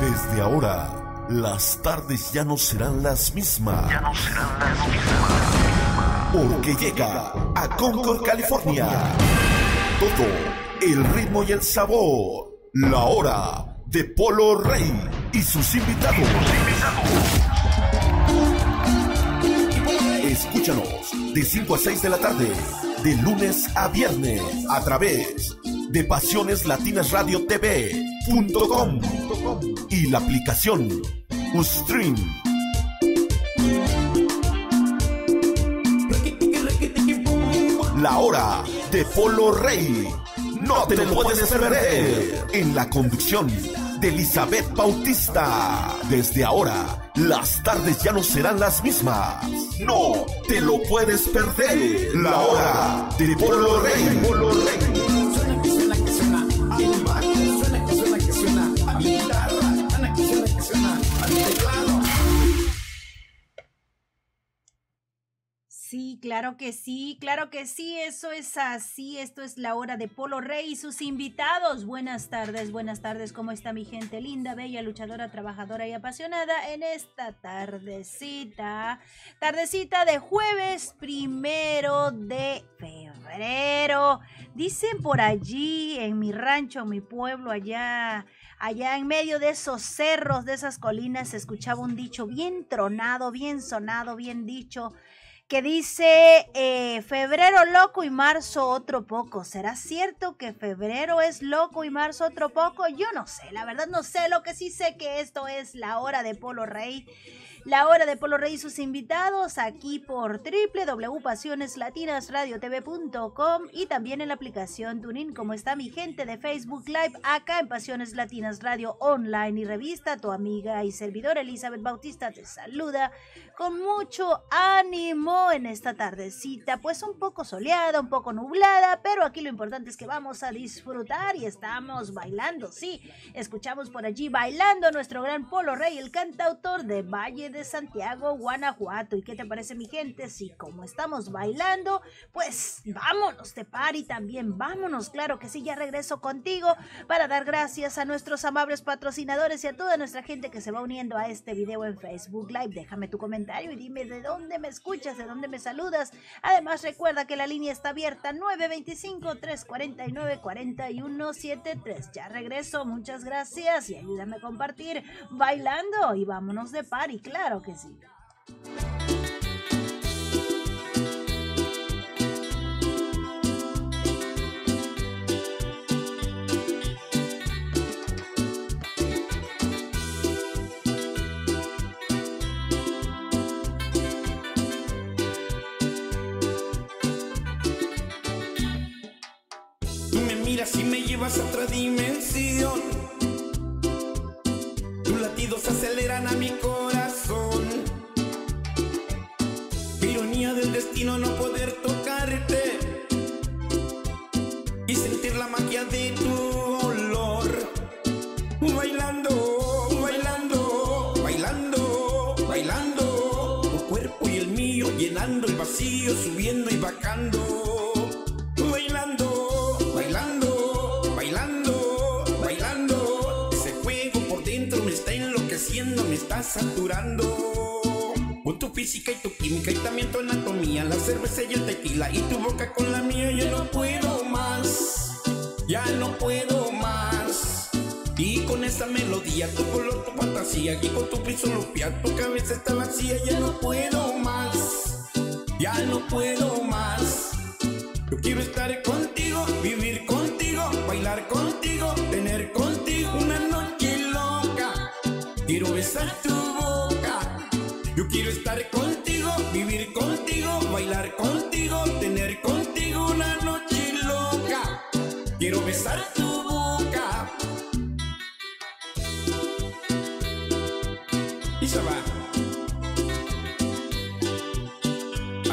Desde ahora, las tardes ya no serán las mismas. Ya no serán las mismas. Porque llega a Concord, California. Todo, el ritmo y el sabor. La hora de Polo Rey y sus invitados. Escúchanos de 5 a 6 de la tarde, de lunes a viernes, a través de Pasiones Latinas Radio TV.com y la aplicación Ustream. La hora de Polo Rey. No te lo puedes perder. En la conducción de Elizabeth Bautista. Desde ahora, las tardes ya no serán las mismas. No te lo puedes perder. La hora de Polo Rey. Rey. Claro que sí, claro que sí, eso es así. Esto es la hora de Polo Rey y sus invitados. Buenas tardes, buenas tardes. ¿Cómo está mi gente linda, bella, luchadora, trabajadora y apasionada en esta tardecita? Tardecita de jueves primero de febrero. Dicen por allí, en mi rancho, en mi pueblo, allá allá en medio de esos cerros, de esas colinas, se escuchaba un dicho bien tronado, bien sonado, bien dicho que dice eh, febrero loco y marzo otro poco. ¿Será cierto que febrero es loco y marzo otro poco? Yo no sé, la verdad no sé. Lo que sí sé que esto es la hora de Polo Rey la hora de Polo Rey y sus invitados aquí por www.pasioneslatinasradiotv.com y también en la aplicación TuneIn, como está mi gente de Facebook Live, acá en Pasiones Latinas Radio Online y Revista. Tu amiga y servidora Elizabeth Bautista te saluda con mucho ánimo en esta tardecita, pues un poco soleada, un poco nublada, pero aquí lo importante es que vamos a disfrutar y estamos bailando, sí, escuchamos por allí bailando nuestro gran Polo Rey, el cantautor de Valle de Santiago, Guanajuato. ¿Y qué te parece mi gente? Si como estamos bailando, pues vámonos de y también, vámonos, claro que sí, ya regreso contigo para dar gracias a nuestros amables patrocinadores y a toda nuestra gente que se va uniendo a este video en Facebook Live. Déjame tu comentario y dime de dónde me escuchas, de dónde me saludas. Además recuerda que la línea está abierta 925-349-4173. Ya regreso, muchas gracias y ayúdame a compartir bailando y vámonos de y claro Claro que sí.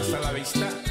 Hasta la vista,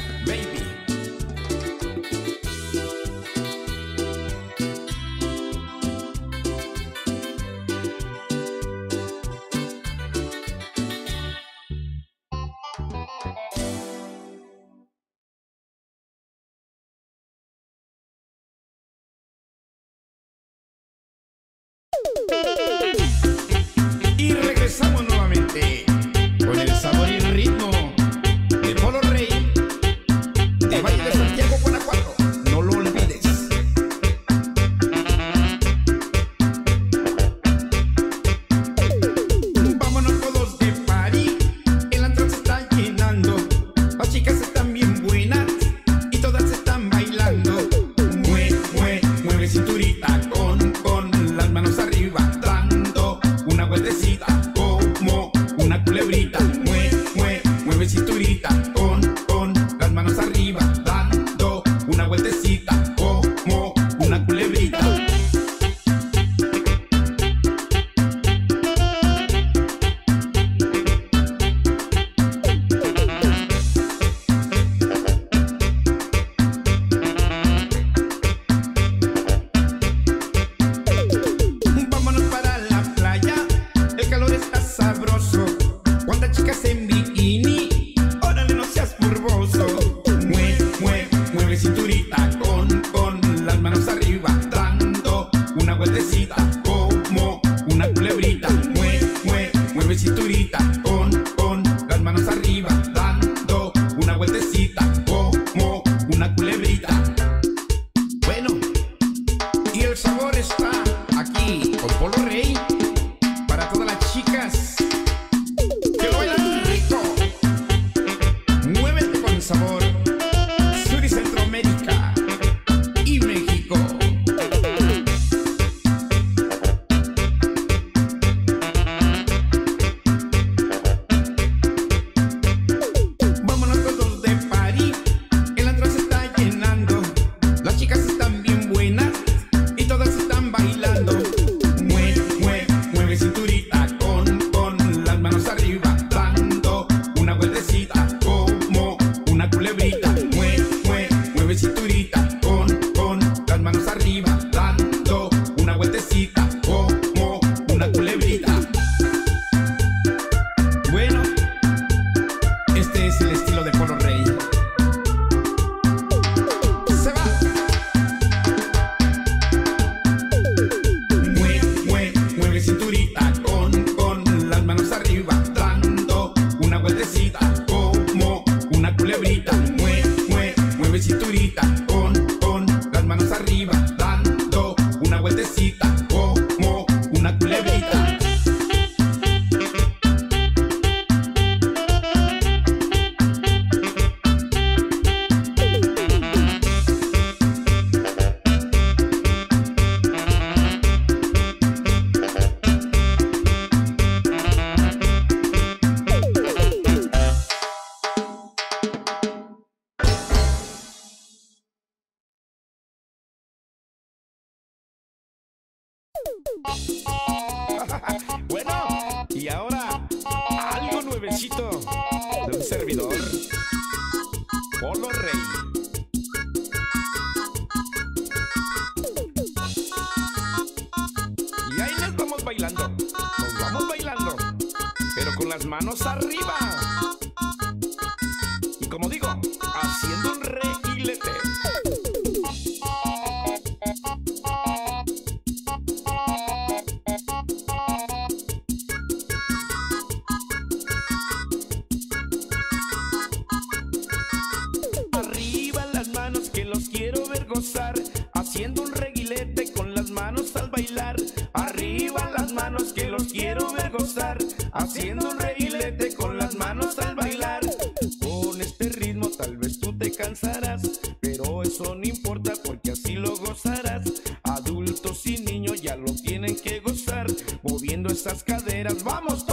Y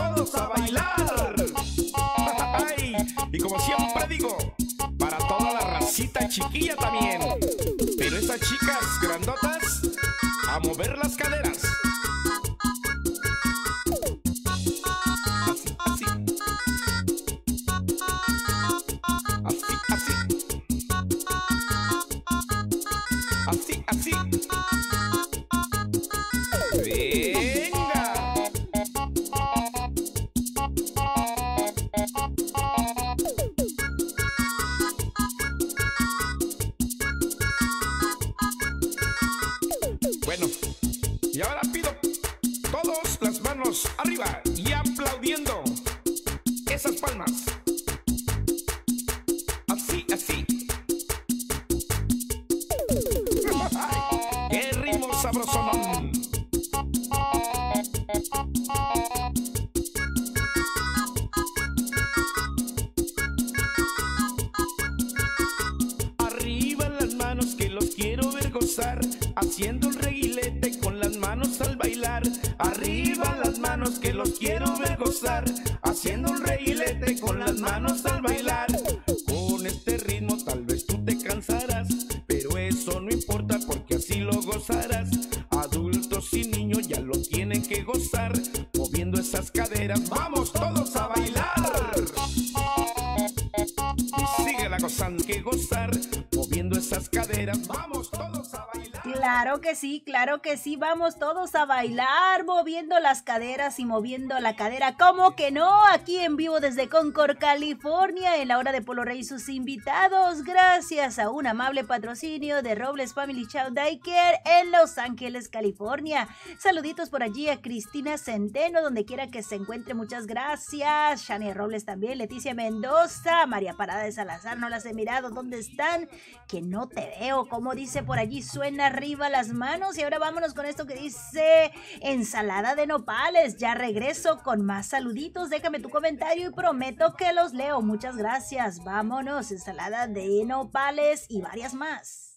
claro que sí. Vamos todos a bailar, moviendo las caderas y moviendo la cadera. ¿Cómo que no? Aquí en vivo desde Concord, California, en la hora de Polo Rey y sus invitados. Gracias a un amable patrocinio de Robles Family Child Daycare en Los Ángeles, California. Saluditos por allí a Cristina Centeno, donde quiera que se encuentre. Muchas gracias. Shania Robles también, Leticia Mendoza, María Parada de Salazar. No las he mirado. ¿Dónde están? Que no te veo. Como dice por allí, suena arriba las manos. Y ahora vámonos con esto que dice ensalada de nopales. Ya regreso con más saluditos. Déjame tu comentario y prometo que los leo. Muchas gracias. Vámonos, ensalada de nopales y varias más.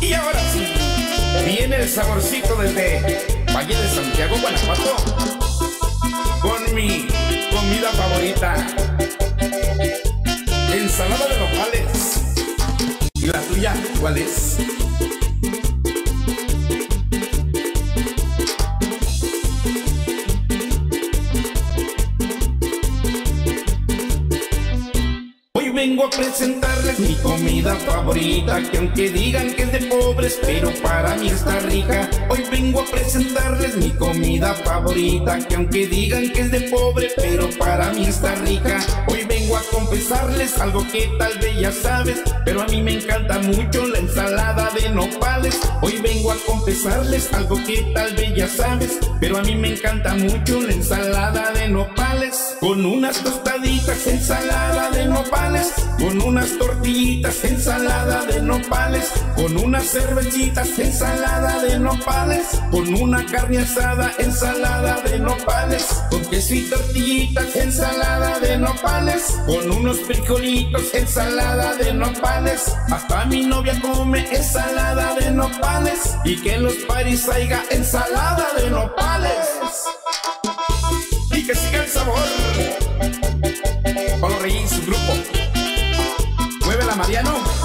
Y ahora sí, viene el saborcito desde Valle de Santiago, Guanajuato, con mi comida favorita, ensalada de nopales. ¿Y la tuya cuál es? Vengo a presentarles mi comida favorita, que aunque digan que es de pobres, pero para mí está rica. Hoy vengo a presentarles mi comida favorita, que aunque digan que es de pobre, pero para mí está rica. A confesarles algo que tal vez ya sabes, pero a mí me encanta mucho la ensalada de nopales. Hoy vengo a confesarles algo que tal vez ya sabes, pero a mí me encanta mucho la ensalada de nopales. Con unas tostaditas, ensalada de nopales, con unas tortillitas, ensalada de nopales, con unas cervecitas, ensalada de nopales, con una carne asada, ensalada de nopales, con queso y tortillitas, ensalada de nopales, con unos frijolitos, ensalada de nopales. Hasta mi novia come ensalada de nopales y que en los paris haya ensalada de nopales. Y que siga el sabor. Pablo Rey y su grupo. Muévela, Mariano.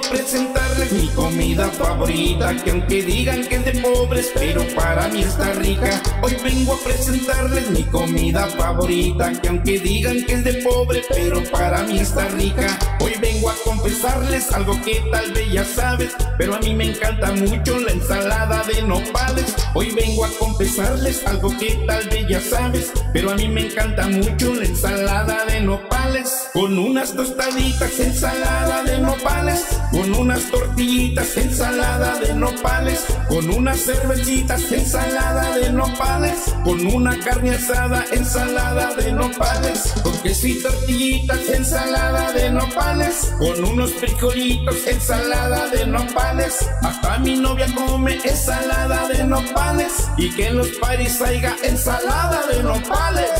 Vengo a mi comida favorita, que aunque digan que es de pobres, pero para mí está rica. Hoy vengo a presentarles mi comida favorita, que aunque digan que es de pobre, pero para mí está rica. Hoy vengo a confesarles algo que tal vez ya sabes, pero a mí me encanta mucho la ensalada de nopales. Hoy vengo a confesarles algo que tal vez ya sabes, pero a mí me encanta mucho la ensalada de nopales. Con unas tostaditas, ensalada de nopales, con unas tortillitas, ensalada de nopales, con unas cervecitas, ensalada de nopales, con una carne asada, ensalada de nopales, con queso y tortillitas, ensalada de nopales, con unos frijolitos, ensalada de nopales. Hasta mi novia come ensalada de nopales y que en los paris haya ensalada de nopales.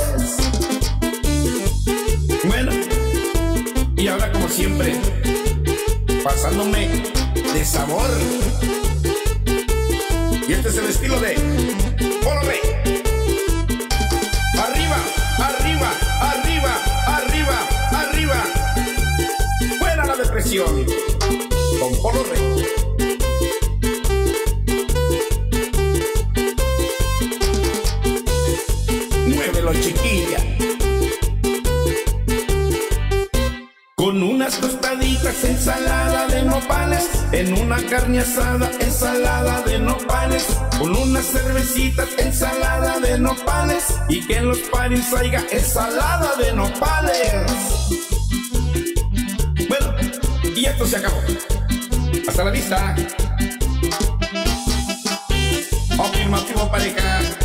Bueno, y ahora como siempre, pasándome de sabor. Y este es el estilo de Rey. Arriba, arriba, arriba, arriba, arriba. Fuera la depresión. Con Polo Rey. En una carne asada, ensalada de nopales. Con unas cervecitas, ensalada de nopales. Y que en los paris salga ensalada de nopales. Bueno, y esto se acabó. Hasta la vista. Afirmativo pareja.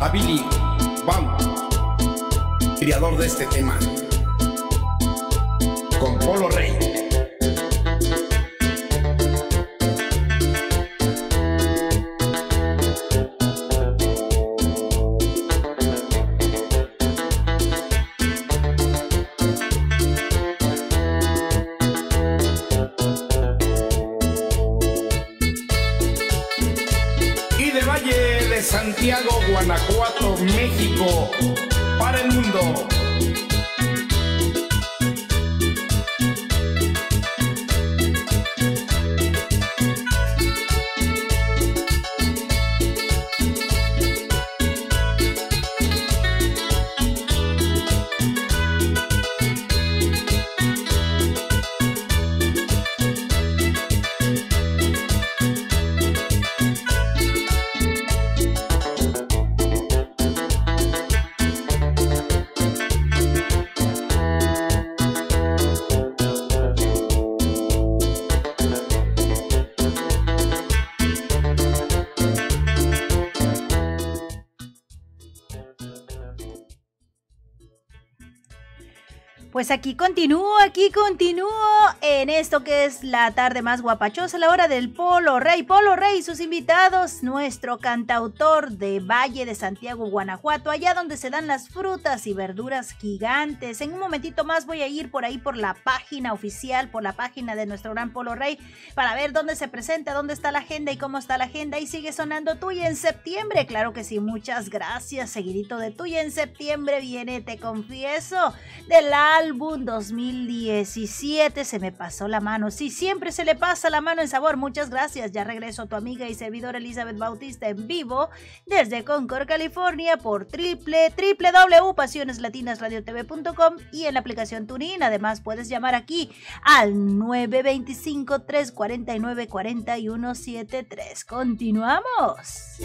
a Billy Bam, creador de este tema, con Polo Rey. Pues aquí continúo, aquí continúo en esto que es la tarde más guapachosa, la hora del Polo Rey. Polo Rey sus invitados, nuestro cantautor de Valle de Santiago, Guanajuato, allá donde se dan las frutas y verduras gigantes. En un momentito más voy a ir por ahí por la página oficial, por la página de nuestro gran Polo Rey, para ver dónde se presenta, dónde está la agenda y cómo está la agenda. Y sigue sonando tuya en septiembre. Claro que sí, muchas gracias. Seguidito de tuya en septiembre viene, te confieso, del álbum álbum 2017. Se me pasó la mano. Sí, siempre se le pasa la mano en sabor. Muchas gracias. Ya regreso a tu amiga y servidora Elizabeth Bautista en vivo desde Concord, California por triple www.pasioneslatinasradiotv.com y en la aplicación TuneIn. Además, puedes llamar aquí al 925-349-4173. Continuamos.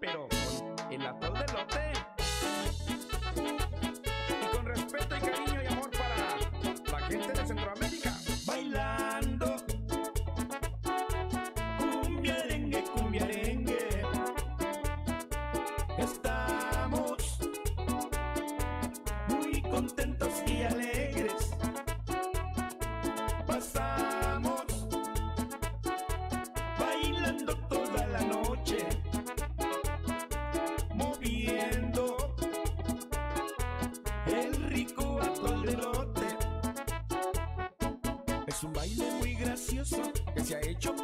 Pero el atol de lote. Un baile muy gracioso que se ha hecho.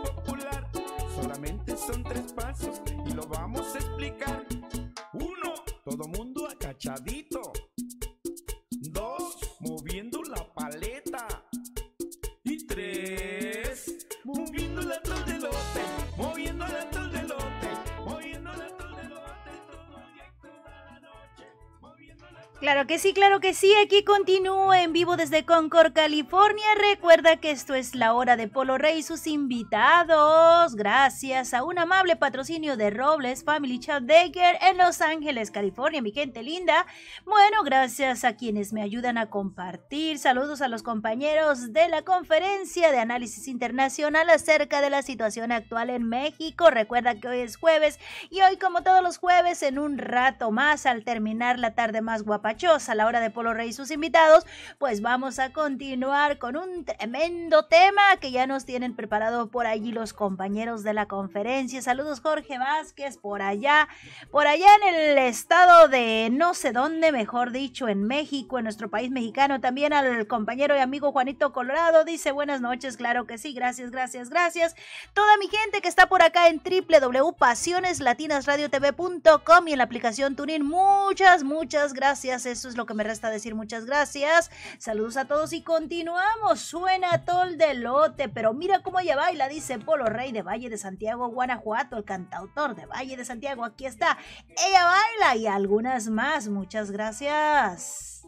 Claro que sí, claro que sí. Aquí continúo en vivo desde Concord, California. Recuerda que esto es la hora de Polo Rey y sus invitados. Gracias a un amable patrocinio de Robles Family Child Daycare en Los Ángeles, California, mi gente linda. Bueno, gracias a quienes me ayudan a compartir. Saludos a los compañeros de la conferencia de análisis internacional acerca de la situación actual en México. Recuerda que hoy es jueves y hoy, como todos los jueves, en un rato más, al terminar la tarde más guapachosa, a la hora de Polo Rey y sus invitados, pues vamos a continuar con un tremendo tema que ya nos tienen preparado por allí los compañeros de la conferencia. Saludos, Jorge Vázquez, por allá, por allá en el estado de no sé dónde, mejor dicho, en México, en nuestro país mexicano. También al compañero y amigo Juanito Colorado dice buenas noches, claro que sí, gracias, gracias, gracias. Toda mi gente que está por acá en www.pasioneslatinasradiotv.com y en la aplicación Tuning, muchas, muchas gracias. Eso es lo que me resta decir, muchas gracias. Saludos a todos y continuamos. Suena Tol de Lote, pero mira cómo ella baila, dice Polo Rey de Valle de Santiago, Guanajuato, el cantautor de Valle de Santiago. Aquí está. Ella baila y algunas más. Muchas gracias.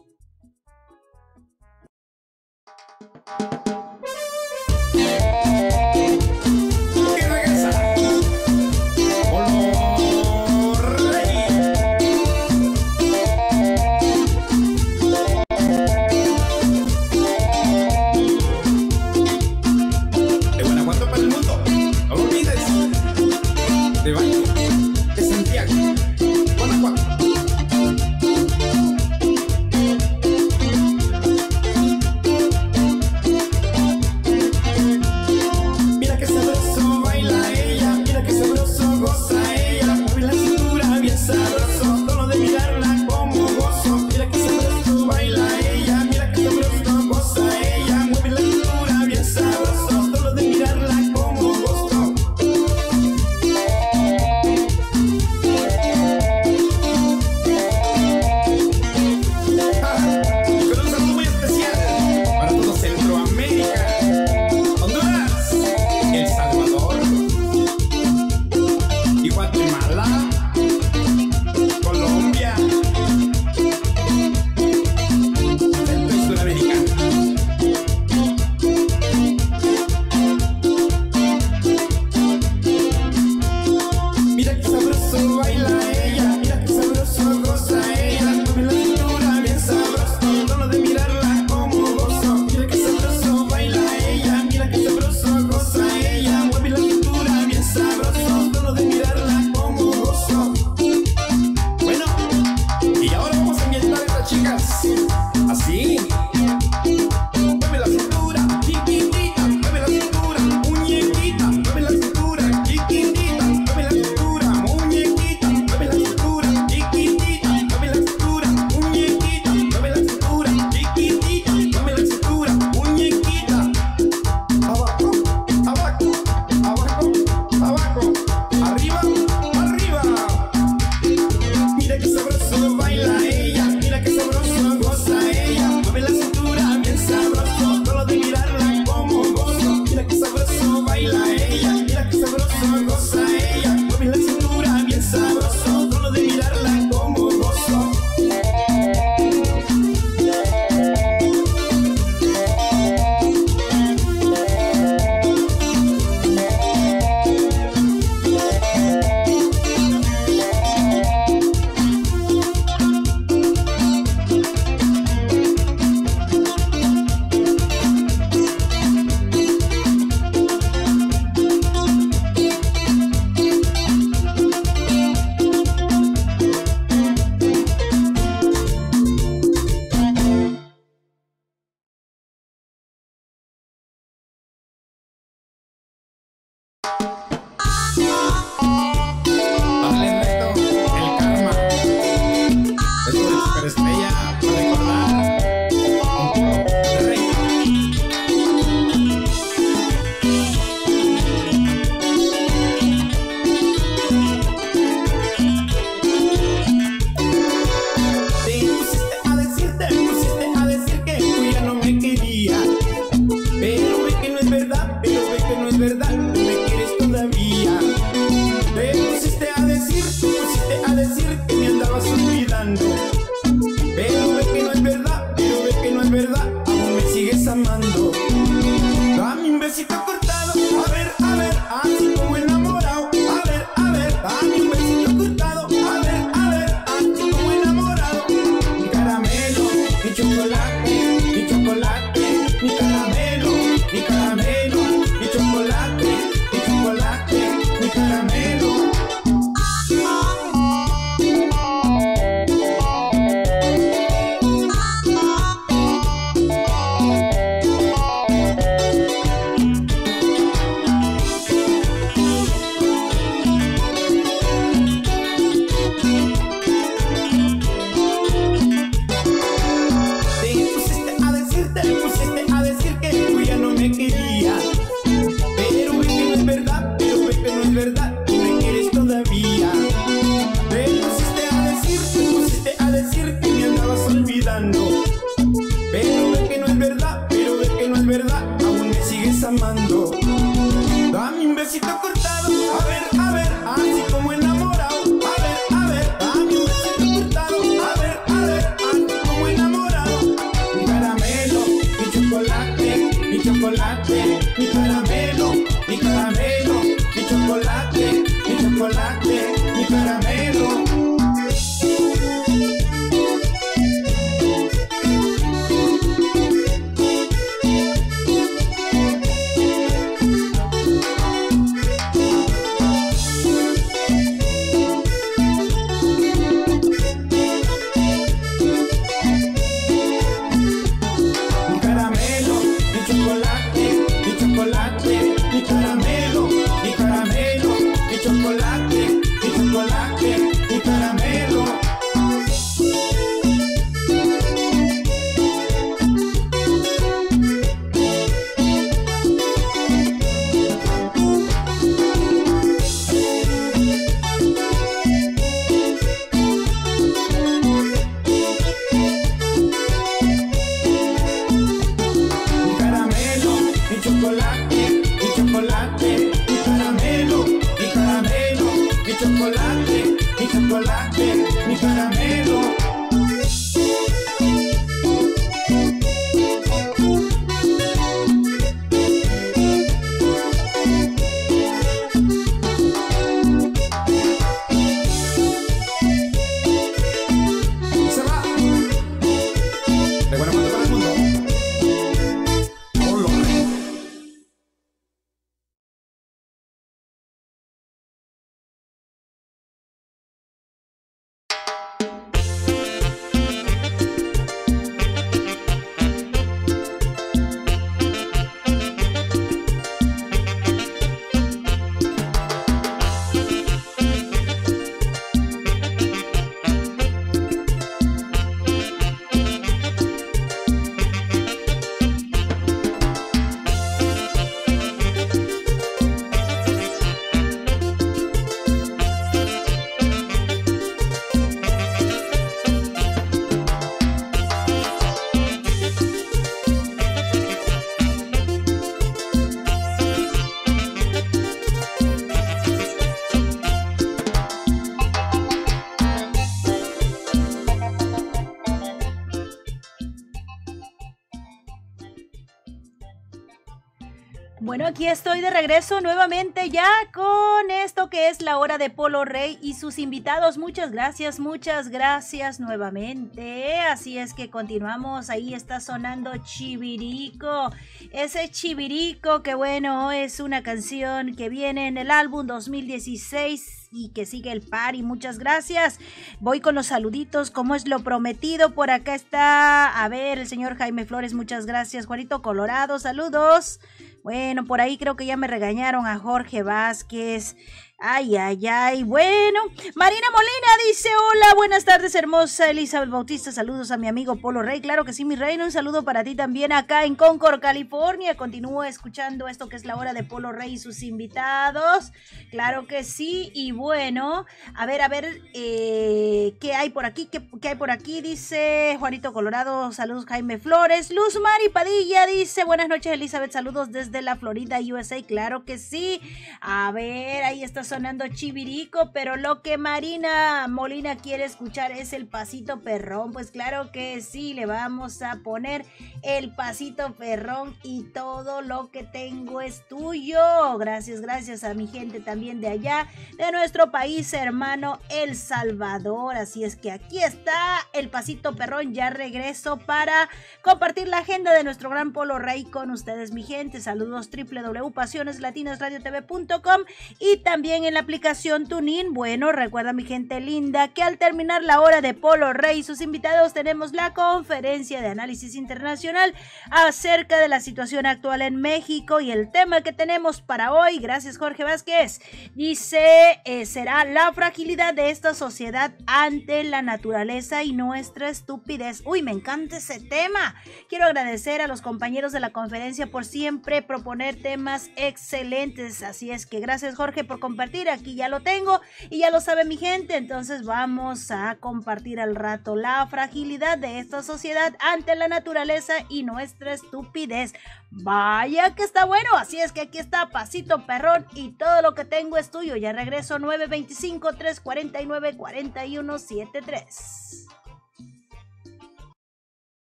Aquí estoy de regreso nuevamente ya con esto que es la hora de Polo Rey y sus invitados. Muchas gracias, muchas gracias nuevamente. Así es que continuamos. Ahí está sonando Chivirico. Ese Chivirico que bueno, es una canción que viene en el álbum 2016 y que sigue el par y muchas gracias. Voy con los saluditos, como es lo prometido. Por acá está, a ver, el señor Jaime Flores, muchas gracias. Juanito Colorado, saludos. Bueno, por ahí creo que ya me regañaron a Jorge Vázquez. Ay, ay, ay. Bueno, Marina Molina dice: Hola, buenas tardes, hermosa Elizabeth Bautista. Saludos a mi amigo Polo Rey. Claro que sí, mi reina. Un saludo para ti también acá en Concord, California. Continúo escuchando esto que es la hora de Polo Rey y sus invitados. Claro que sí. Y bueno, a ver, a ver, eh, ¿qué hay por aquí? ¿Qué, ¿Qué hay por aquí? Dice Juanito Colorado. Saludos, Jaime Flores. Luz Mari Padilla dice: Buenas noches, Elizabeth. Saludos desde la Florida, USA. Claro que sí. A ver, ahí está sonando Chivirico, pero lo que Marina Molina quiere escuchar es el pasito perrón. Pues claro que sí, le vamos a poner el pasito perrón y todo lo que tengo es tuyo. Gracias, gracias a mi gente también de allá, de nuestro país hermano El Salvador. Así es que aquí está el pasito perrón. Ya regreso para compartir la agenda de nuestro gran Polo Rey con ustedes, mi gente. Saludos www.pasioneslatinasradiotv.com y también en la aplicación TuneIn. Bueno, recuerda mi gente linda que al terminar la hora de Polo Rey y sus invitados tenemos la conferencia de análisis internacional acerca de la situación actual en México y el tema que tenemos para hoy. Gracias Jorge Vázquez. Dice, eh, será la fragilidad de esta sociedad ante la naturaleza y nuestra estupidez. Uy, me encanta ese tema. Quiero agradecer a los compañeros de la conferencia por siempre proponer temas excelentes. Así es que gracias Jorge por compartir. Aquí ya lo tengo y ya lo sabe mi gente. Entonces vamos a compartir al rato la fragilidad de esta sociedad ante la naturaleza y nuestra estupidez. Vaya que está bueno. Así es que aquí está Pasito Perrón y todo lo que tengo es tuyo. Ya regreso 925 349 4173.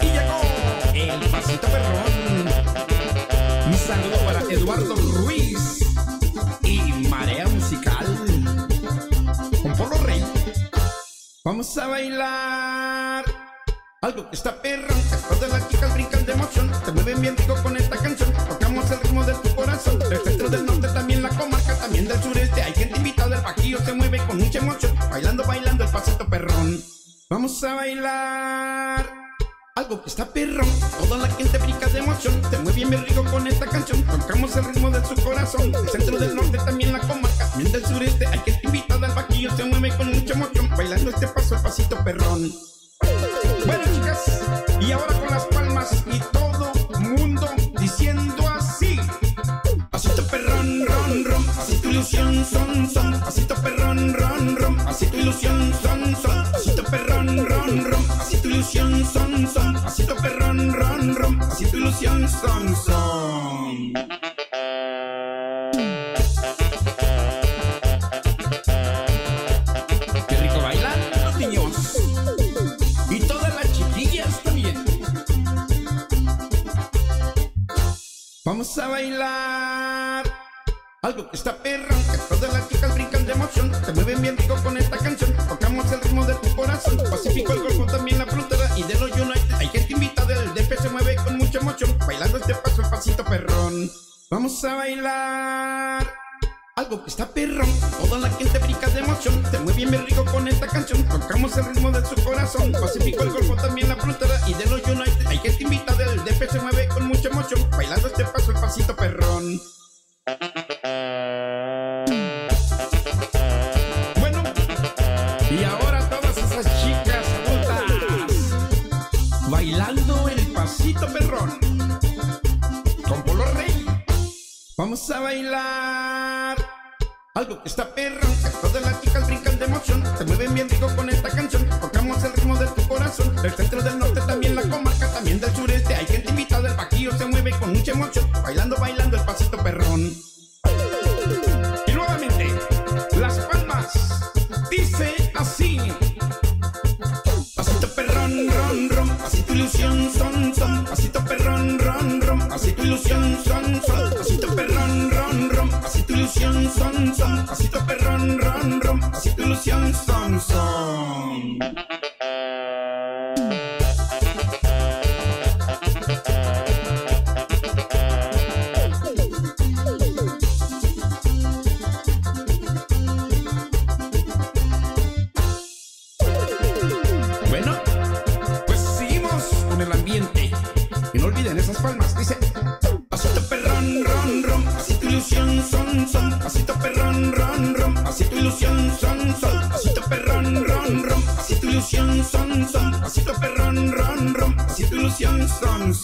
Y llegó el pasito perrón. Eduardo Ruiz y Marea Musical. Con Polo Rey. Vamos a bailar. Algo que está perrón, todas las chicas brincan de emoción, se mueven bien rico con esta canción, tocamos el ritmo de tu corazón, del centro del norte también la comarca, también del sureste, hay gente invitada, el bajío se mueve con mucha emoción, bailando, bailando el pasito perrón. Vamos a bailar. Algo que está perrón, toda la gente brinca de emoción, se mueve bien rico con esta canción, tocamos el ritmo de su corazón, del centro del norte también la comarca, también del sureste, hay gente invitada, el bajío se mueve con mucha emoción, bailando este paso, el pasito perrón. Bueno, chicas, y ahora con las palmas y todo mundo diciendo así. Pasito perrón, ron, ron, así tu ilusión, son, son. Pasito perrón, ron, ron, así tu ilusión, son, son. Pasito perrón, ron, ron, ilusión, son, son. Pasito perrón, ron, ron, así tu ilusión, son, son. Qué rico bailan los niños. Y todas las chiquillas también. Vamos a bailar. Algo que está perrón, que todas las chicas brincan de emoción, se mueven bien rico con esta canción, tocamos el ritmo de tu corazón, Pacífico, el Golfo, también la frontera y de los United, hay gente invitada, el DF se mueve con mucha emoción, bailando este paso, el pasito perrón. Vamos a bailar. Algo que está perrón, toda la gente brinca de emoción, se mueve bien rico con esta canción, tocamos el ritmo de su corazón, Pacífico, el Golfo, también la frontera y de los United, hay gente invitada, el DF se mueve con mucha emoción, bailando este paso, el pasito perrón. Vamos a bailar. Algo que está perrón, todas las chicas brincan de emoción, se mueven bien rico con esta canción, tocamos el ritmo de tu corazón, del centro del norte también la comarca, también del sureste, hay gente invitada, el bajío se mueve con mucha emoción, bailando, bailando el pasito perrón. Son, son. Pasito perrón, ron, ron, así tu ilusión, son, son. Son. Pasito perrón, ron, ron, así tu ilusión, son.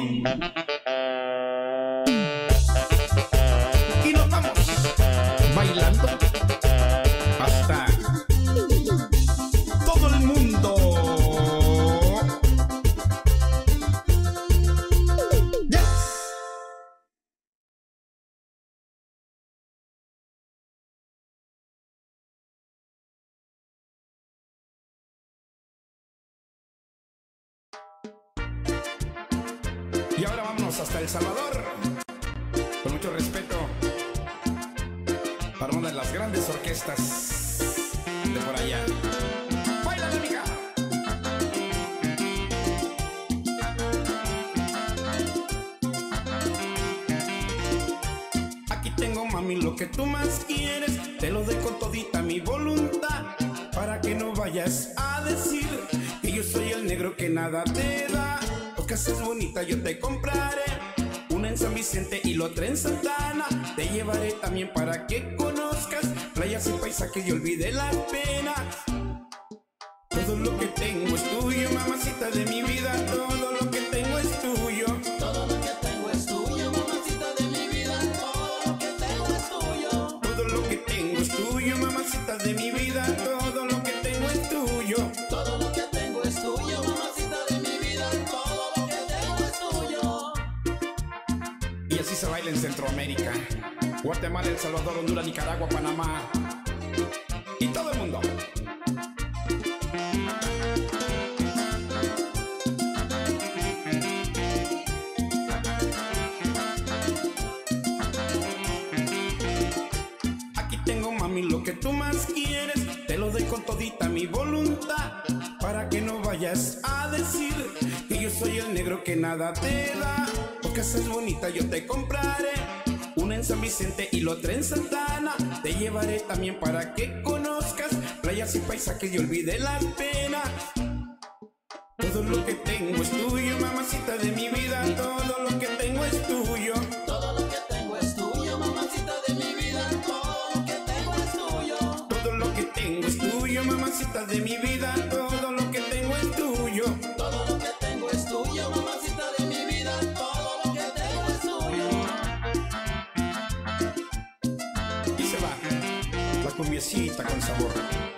Amin. que conozcas playas y paisajes y olvide las penas. Porque seas bonita, yo te compraré. Una en San Vicente y la otra en Santana. Te llevaré también para que conozcas playas y paisajes y olvide la pena. Network.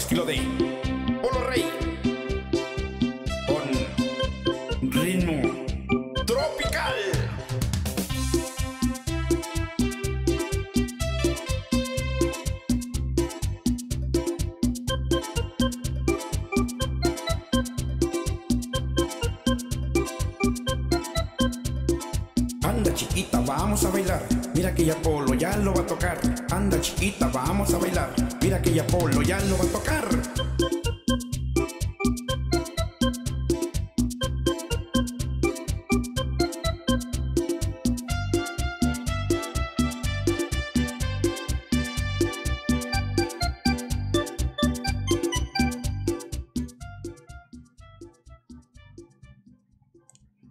estilo de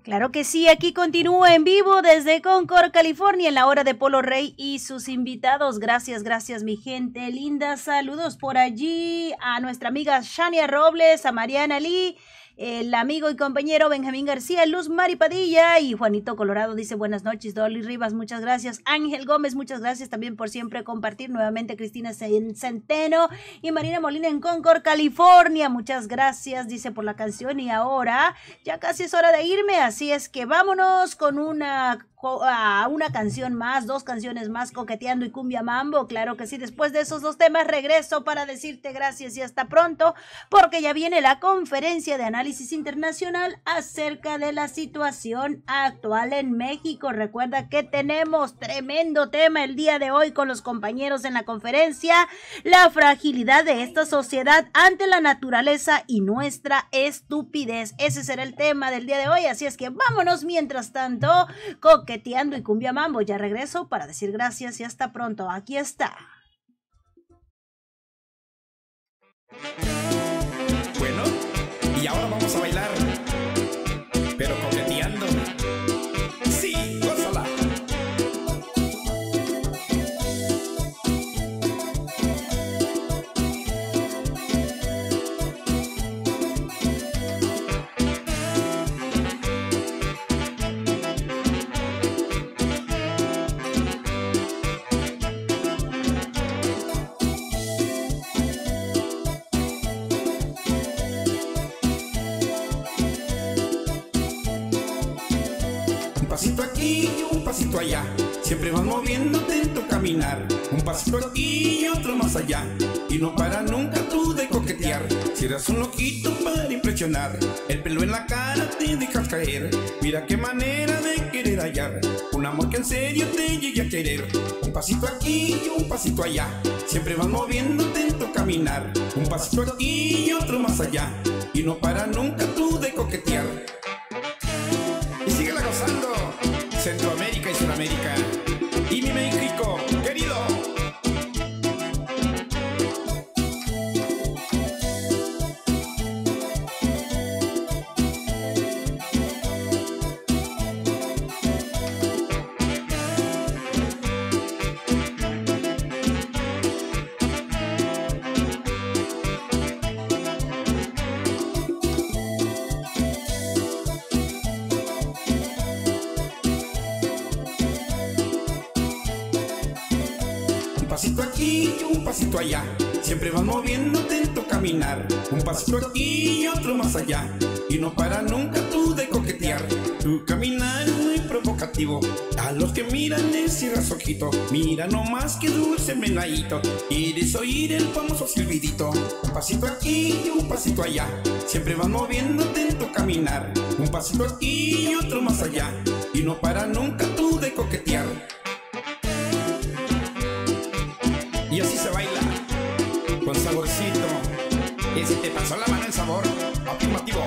Claro que sí, aquí continúa en vivo desde Concord, California, en la hora de Polo Rey y sus invitados. Gracias, gracias, mi gente linda. Saludos por allí a nuestra amiga Shania Robles, a Mariana Lee el amigo y compañero Benjamín García, Luz Mari Padilla y Juanito Colorado dice buenas noches, Dolly Rivas, muchas gracias, Ángel Gómez, muchas gracias también por siempre compartir nuevamente Cristina Centeno y Marina Molina en Concord, California, muchas gracias, dice por la canción. Y ahora ya casi es hora de irme, así es que vámonos con una a una canción más, dos canciones más, Coqueteando y Cumbia Mambo. Claro que sí, después de esos dos temas regreso para decirte gracias y hasta pronto, porque ya viene la conferencia de análisis internacional acerca de la situación actual en México. Recuerda que tenemos tremendo tema el día de hoy con los compañeros en la conferencia, la fragilidad de esta sociedad ante la naturaleza y nuestra estupidez. Ese será el tema del día de hoy, así es que vámonos mientras tanto, coqueteando y cumbia mambo. Ya regreso para decir gracias y hasta pronto. Aquí está. Bueno, y ahora vamos a bailar, allá. Siempre vas moviéndote en tu caminar. Un pasito aquí y otro más allá. Y no para nunca tú de coquetear. Si eres un loquito para impresionar. El pelo en la cara te dejas caer. Mira qué manera de querer hallar. Un amor que en serio te llegue a querer. Un pasito aquí y un pasito allá. Siempre vas moviéndote en tu caminar. Un pasito aquí y otro más allá. Y no para nunca tú de coquetear. Allá. Siempre vas moviéndote en caminar. Un pasito aquí y otro más allá. Y no para nunca tú de coquetear. Tu caminar es muy provocativo. A los que miran les cierras ojito. Mira nomás que dulce menadito. Quieres oír el famoso silbidito. Un pasito aquí y un pasito allá. Siempre vas moviéndote en caminar. Un pasito aquí y otro más allá. Y no para nunca tú de coquetear. Si te pasó la mano el sabor, afirmativo.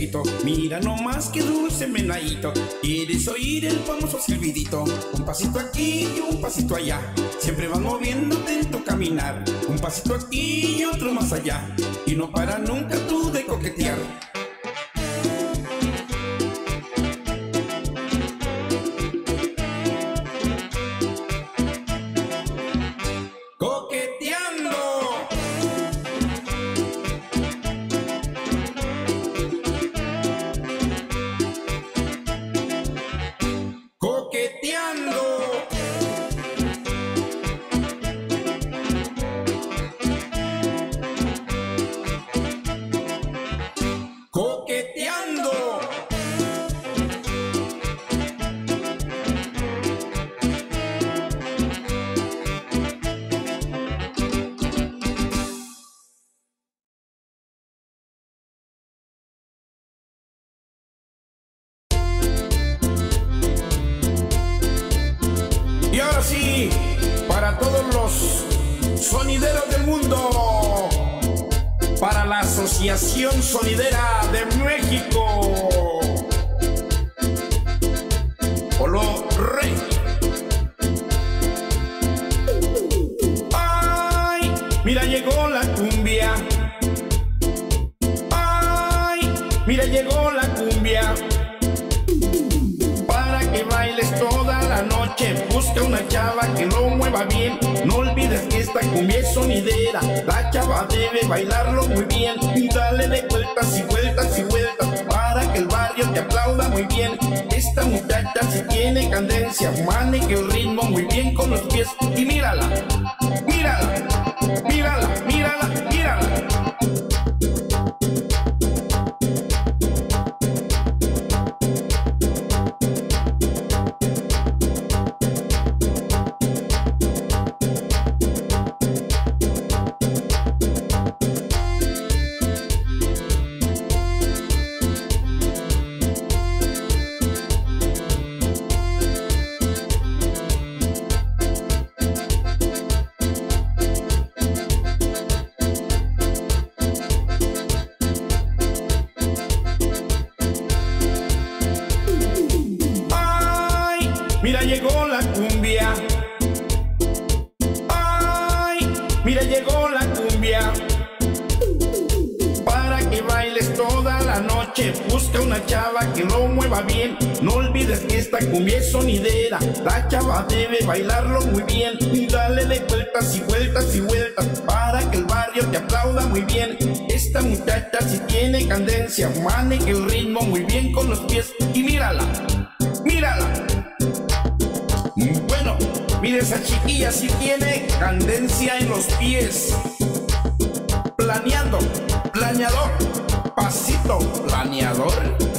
Ojito. Mira nomás que dulce menadito. Quieres oír el famoso silbidito. Un pasito aquí y un pasito allá. Siempre vas moviéndote en tu caminar. Un pasito aquí y otro más allá. Y no para nunca tú esta cumbia es sonidera, la chava debe bailarlo muy bien y dale vueltas y vueltas y vueltas para que el barrio te aplauda muy bien. Esta muchacha si tiene candencia, maneja el ritmo muy bien con los pies y mírala, mírala. Bueno, mire esa chiquilla si tiene candencia en los pies. Planeando, planeador, pasito, planeador.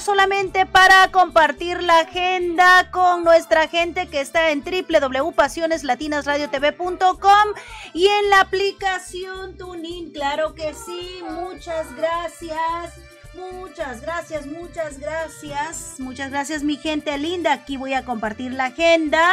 Solamente para compartir la agenda con nuestra gente que está en www.pasioneslatinasradiotv.com y en la aplicación TuneIn, claro que sí, muchas gracias. Muchas gracias, muchas gracias, muchas gracias mi gente linda. Aquí voy a compartir la agenda.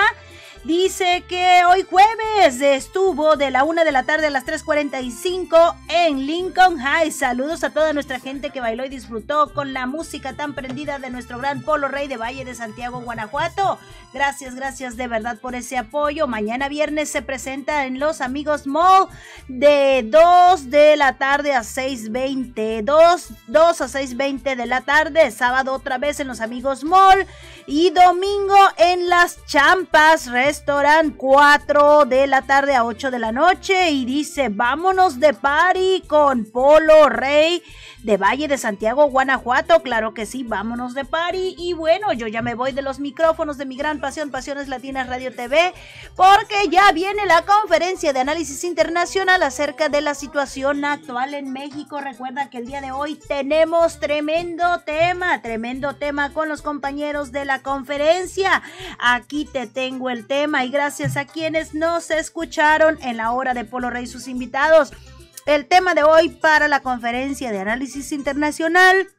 Dice que hoy jueves estuvo de la 1 de la tarde a las 3.45 en Lincoln High. Saludos a toda nuestra gente que bailó y disfrutó con la música tan prendida de nuestro gran Polo Rey de Valle de Santiago, Guanajuato. Gracias, gracias de verdad por ese apoyo. Mañana viernes se presenta en Los Amigos Mall de 2 de la tarde a 6.20. 2, 2 a 6.20 de la tarde. Sábado otra vez en Los Amigos Mall. Y domingo en Las Champas Restaurant 4 de la tarde a 8 de la noche. Y dice, vámonos de party con Polo Rey de Valle de Santiago, Guanajuato. Claro que sí, vámonos de party. Y bueno, yo ya me voy de los micrófonos de mi gran pasión, Pasiones Latinas Radio TV, porque ya viene la conferencia de análisis internacional acerca de la situación actual en México. Recuerda que el día de hoy tenemos tremendo tema, tremendo tema con los compañeros de la conferencia. Aquí te tengo el tema y gracias a quienes nos escucharon en la hora de Polo Rey sus invitados. El tema de hoy para la conferencia de análisis internacional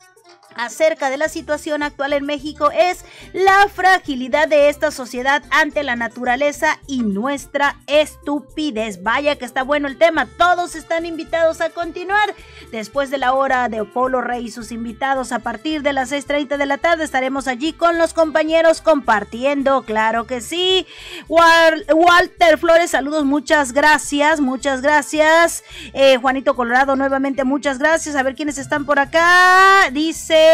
acerca de la situación actual en México es la fragilidad de esta sociedad ante la naturaleza y nuestra estupidez. Vaya que está bueno el tema. Todos están invitados a continuar. Después de la hora de Polo Rey y sus invitados a partir de las 6.30 de la tarde estaremos allí con los compañeros compartiendo. Claro que sí. Walter Flores, saludos. Muchas gracias. Muchas gracias. Eh, Juanito Colorado, nuevamente muchas gracias. A ver quiénes están por acá. Dice...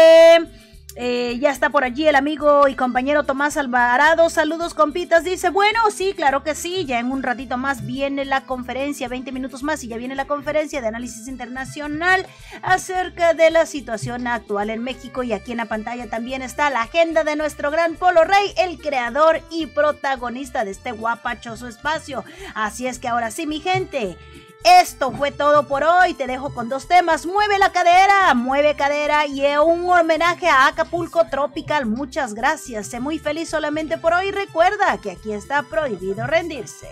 Eh, ya está por allí el amigo y compañero Tomás Alvarado. Saludos, compitas. Dice, bueno, sí, claro que sí. Ya en un ratito más viene la conferencia, 20 minutos más, y ya viene la conferencia de análisis internacional acerca de la situación actual en México. Y aquí en la pantalla también está la agenda de nuestro gran Polo Rey, el creador y protagonista de este guapachoso espacio. Así es que ahora sí, mi gente. Esto fue todo por hoy. Te dejo con dos temas. Mueve la cadera, mueve cadera y un homenaje a Acapulco Tropical. Muchas gracias. Sé muy feliz solamente por hoy. Recuerda que aquí está prohibido rendirse.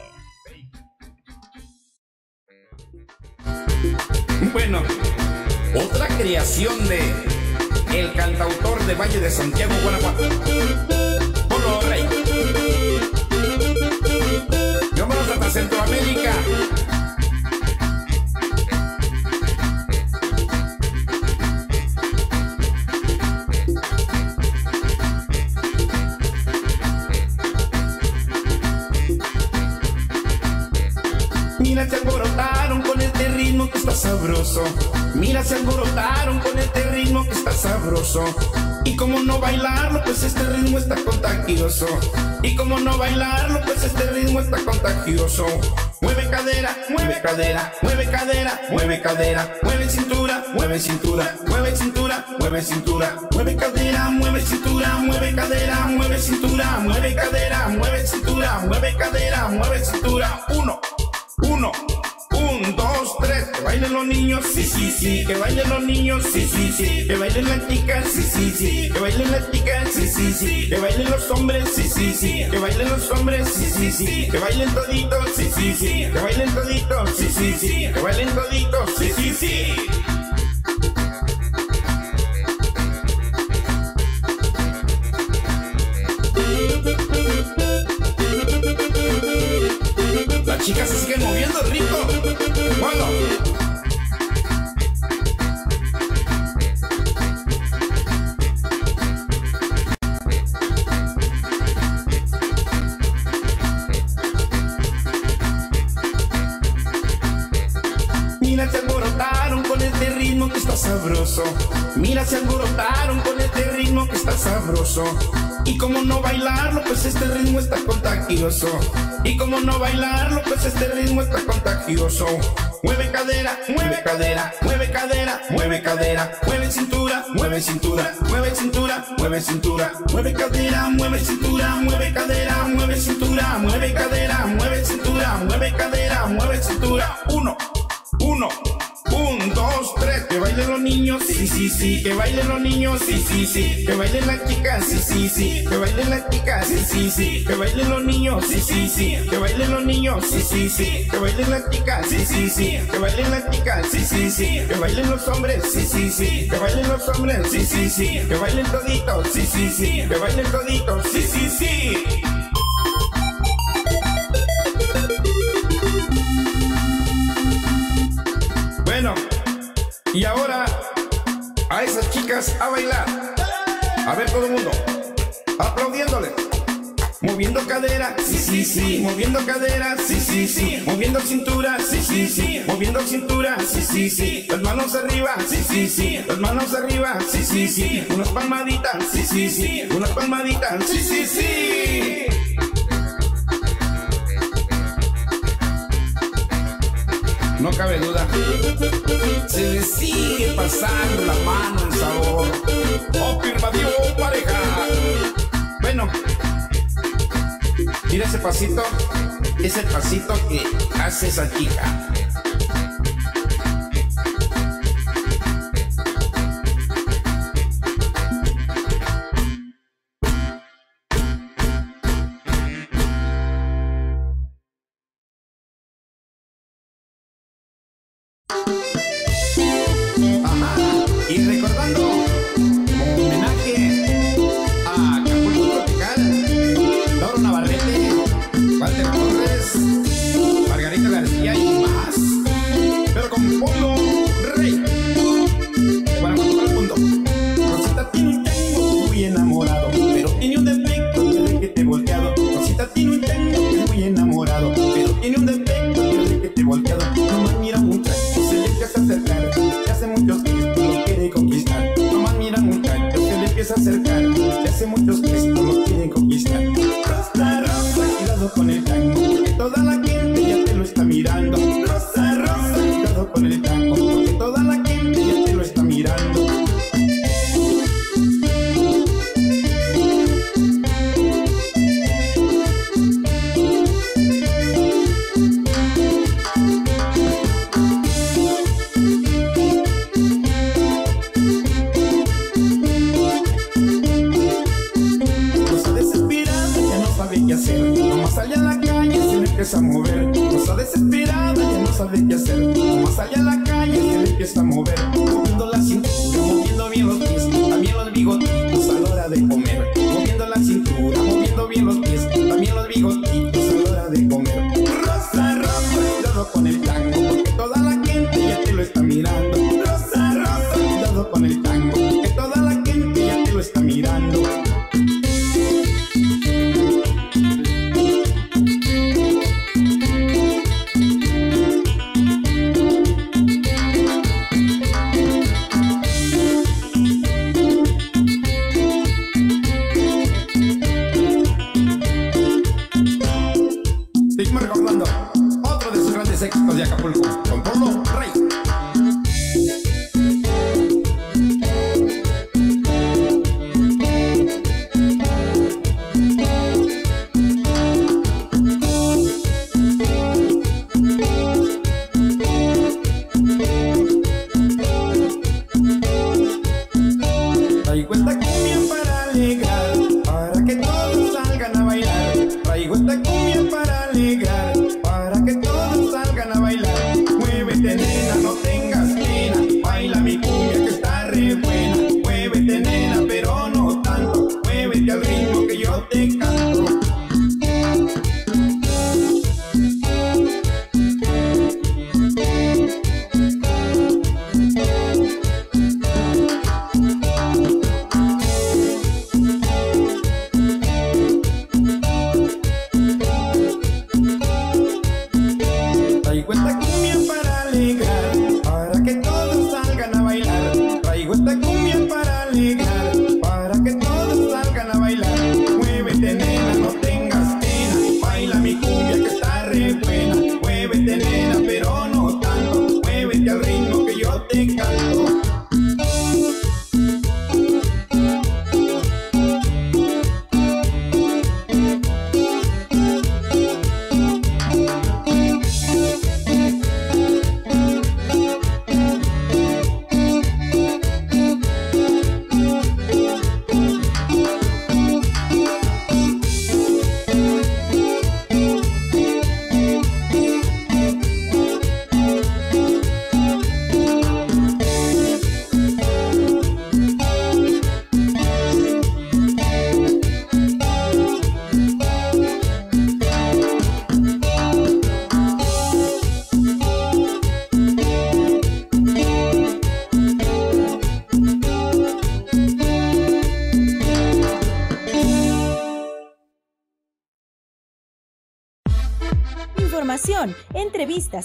Bueno, otra creación de el cantautor de Valle de Santiago, Guanajuato. Polo Rey. Vámonos hasta Centroamérica. Está sabroso. Mira, se alborotaron con este ritmo que está sabroso. Y como no bailarlo, pues este ritmo está contagioso. Y como no bailarlo, pues este ritmo está contagioso. Mueve cadera, mueve cadera, mueve cadera, mueve cadera, mueve cintura, mueve cintura, mueve cintura, mueve cintura, mueve cadera, mueve cintura, mueve cadera, mueve cintura, mueve cadera, mueve cintura, mueve cadera, mueve cintura. Uno. Uno, que bailen los niños, sí, sí, sí. Que bailen los niños, sí, sí, sí. Que bailen las chicas, sí, sí, sí. Que bailen las chicas, sí, sí, sí. Que bailen los hombres, sí, sí, sí. Que bailen los hombres, sí, sí, sí. Que bailen toditos, sí, sí, sí. Que bailen toditos, sí, sí, sí. Que bailen toditos, sí, sí, sí. Las chicas se siguen moviendo rico. Bueno. Y como no bailarlo, pues este ritmo está contagioso. Y como no bailarlo, pues este ritmo está contagioso. Mueve cadera, mueve cadera, mueve cadera, mueve cadera, mueve cintura, mueve cintura, mueve cintura, mueve cintura, mueve cadera, mueve cintura, mueve cadera, mueve cintura, mueve cadera, mueve cintura, mueve cadera, mueve cintura. Uno, uno, un, dos, tres, que bailen los niños, sí, sí, sí, que bailen los niños, sí, sí, sí, que bailen las chicas, sí, sí, sí, que bailen las chicas, sí, sí, sí, que bailen los niños, sí, sí, sí, que bailen los niños, sí, sí, sí, que bailen las chicas, sí, sí, sí, que bailen las chicas, sí, sí, sí, que bailen los hombres, sí, sí, sí, que bailen los hombres, sí, sí, sí, que bailen toditos, sí, sí, sí, que bailen toditos, sí, sí, sí. Y ahora a esas chicas a bailar. A ver todo el mundo, aplaudiéndole. Moviendo cadera, sí, sí, sí, moviendo cadera, sí, sí, sí, moviendo cintura, sí, sí, sí, moviendo cintura, sí, sí, sí, las manos arriba, sí, sí, sí, las manos arriba, sí, sí, sí, unas palmaditas, sí, sí, sí, unas palmaditas, sí, sí, sí. No cabe duda. Se le sigue pasando la mano en sabor. Afirmativo, pareja. Bueno, mira ese pasito. Es el pasito que hace esa chica. Empieza a acercar, le hace muchos gestos, lo quiere conquistar. Rosa, rosa, cuidado con el tango,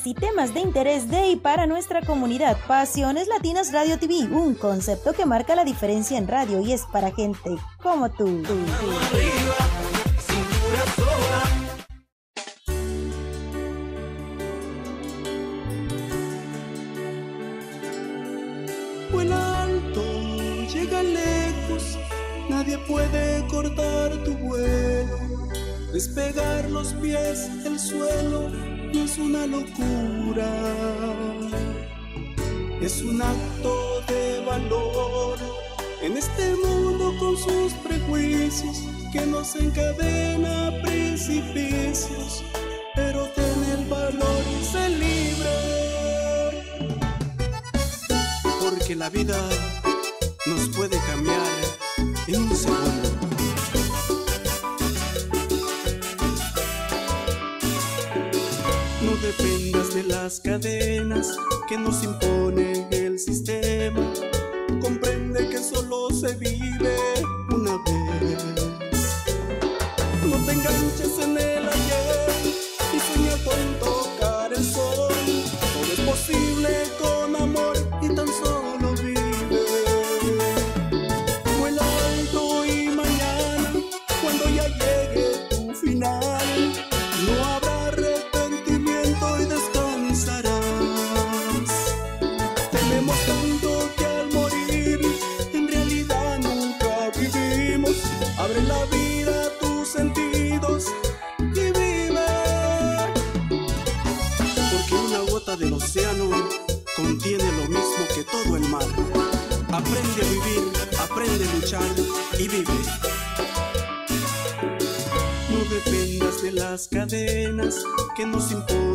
y temas de interés de y para nuestra comunidad. Pasiones Latinas Radio TV, un concepto que marca la diferencia en radio y es para gente como tú. Vuela alto, llega lejos, nadie puede cortar tu vuelo, despegar los pies del suelo no es una locura. Es un acto de valor en este mundo con sus prejuicios que nos encadena a principios, pero tiene el valor y se libre. Porque la vida nos puede cambiar. las cadenas que nos imponen que nos importa.